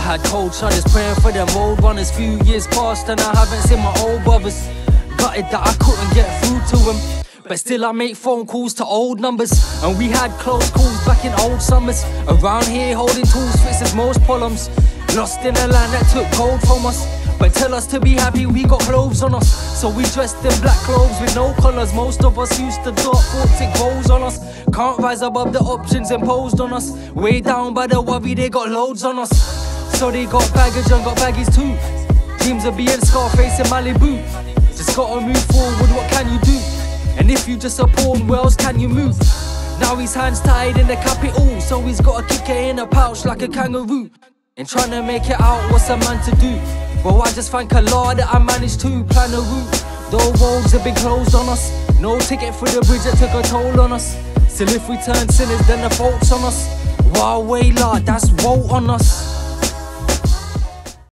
had cold shudders praying for them old runners. Few years passed and I haven't seen my old brothers. Gutted that I couldn't get through to them. But still, I make phone calls to old numbers. And we had close calls back in old summers. Around here, holding tools fixes most problems. Lost in a land that took gold from us. But tell us to be happy, we got clothes on us. So we dressed in black clothes with no colours. Most of us used to dark it goals on us. Can't rise above the options imposed on us. Way down by the worry, they got loads on us. So they got baggage and got baggies too. Dreams of being Scarface in Malibu. Just gotta move forward, what can you do? And if you just a pawn, where else can you move? Now his hands tied in the capital, so he's got to kick it in a pouch like a kangaroo. And trying to make it out, what's a man to do? Well, I just thank Allah that I managed to plan a route. Though roads have been closed on us, no ticket for the bridge that took a toll on us. Still, if we turn sinners, then the fault's on us. Wow, way, Lord, that's woe on us.